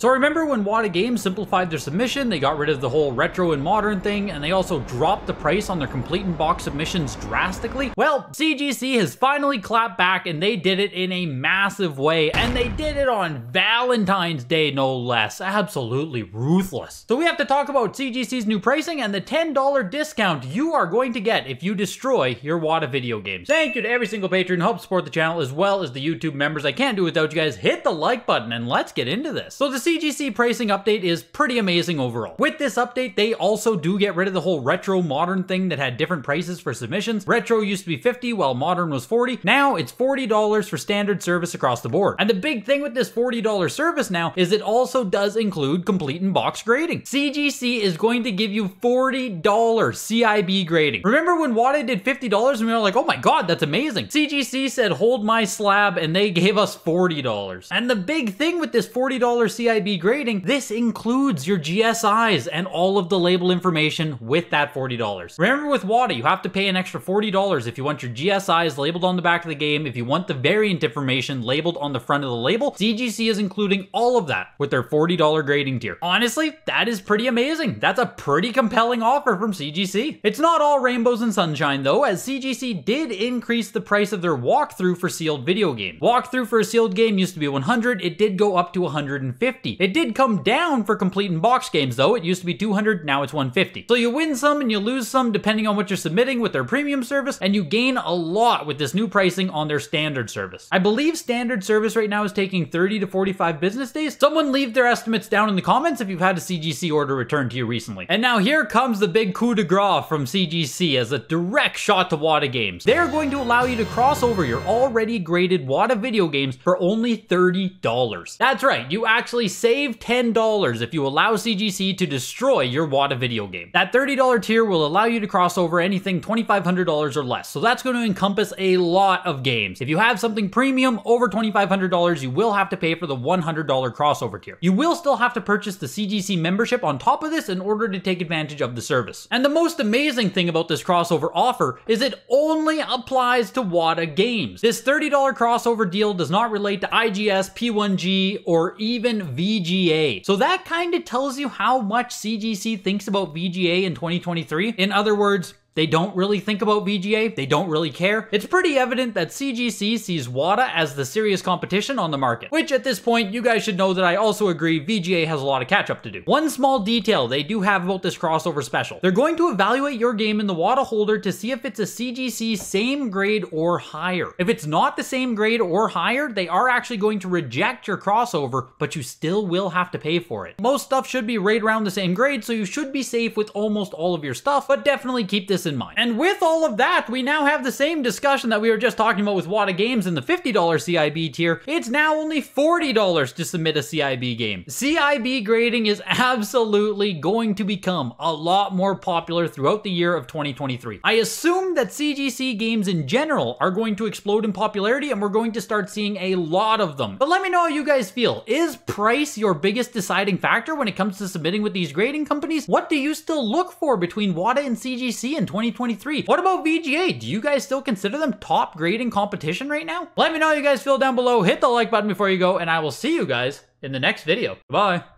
So remember when WATA Games simplified their submission, they got rid of the whole retro and modern thing, and they also dropped the price on their complete in box submissions drastically? Well, CGC has finally clapped back and they did it in a massive way, and they did it on Valentine's Day no less. Absolutely ruthless. So we have to talk about CGC's new pricing and the $10 discount you are going to get if you destroy your WATA video games. Thank you to every single patron who helps support the channel as well as the YouTube members. I can't do without you guys. Hit the like button and let's get into this. So the CGC pricing update is pretty amazing overall. With this update, they also do get rid of the whole retro modern thing that had different prices for submissions. Retro used to be 50 while modern was 40. Now it's $40 for standard service across the board. And the big thing with this $40 service now is it also does include complete in box grading. CGC is going to give you $40 CIB grading. Remember when WATA did $50 and we were like, oh my god, that's amazing. CGC said hold my slab and they gave us $40. And the big thing with this $40 CIB CIB grading, this includes your GSIs and all of the label information with that $40. Remember with Wata, you have to pay an extra $40 if you want your GSIs labeled on the back of the game, if you want the variant information labeled on the front of the label. CGC is including all of that with their $40 grading tier. Honestly, that is pretty amazing. That's a pretty compelling offer from CGC. It's not all rainbows and sunshine though, as CGC did increase the price of their walkthrough for sealed video games. Walkthrough for a sealed game used to be 100, it did go up to 150. 150. It did come down for complete in box games though. It used to be 200, now it's 150. So you win some and you lose some depending on what you're submitting with their premium service, and you gain a lot with this new pricing on their standard service. I believe standard service right now is taking 30 to 45 business days. Someone leave their estimates down in the comments if you've had a CGC order returned to you recently. And now here comes the big coup de grace from CGC as a direct shot to WATA Games. They're going to allow you to cross over your already graded WATA video games for only $30. That's right, you actually save $10 if you allow CGC to destroy your WATA video game. That $30 tier will allow you to cross over anything $2,500 or less, so that's going to encompass a lot of games. If you have something premium over $2,500, you will have to pay for the $100 crossover tier. You will still have to purchase the CGC membership on top of this in order to take advantage of the service. And the most amazing thing about this crossover offer is it only applies to WATA games. This $30 crossover deal does not relate to IGS, P1G, or even V VGA. So that kind of tells you how much CGC thinks about VGA in 2023. In other words, they don't really think about VGA, they don't really care. It's pretty evident that CGC sees WATA as the serious competition on the market, which at this point, you guys should know that I also agree VGA has a lot of catch up to do. One small detail they do have about this crossover special. They're going to evaluate your game in the WATA holder to see if it's a CGC same grade or higher. If it's not the same grade or higher, they are actually going to reject your crossover, but you still will have to pay for it. Most stuff should be right around the same grade, so you should be safe with almost all of your stuff, but definitely keep this in mind. And with all of that, we now have the same discussion that we were just talking about with WATA Games in the $50 CIB tier. It's now only $40 to submit a CIB game. CIB grading is absolutely going to become a lot more popular throughout the year of 2023. I assume that CGC games in general are going to explode in popularity and we're going to start seeing a lot of them. But let me know how you guys feel. Is price your biggest deciding factor when it comes to submitting with these grading companies? What do you still look for between WATA and CGC in 2023? What about VGA? Do you guys still consider them top grading competition right now? Let me know how you guys feel down below. Hit the like button before you go, and I will see you guys in the next video. Bye.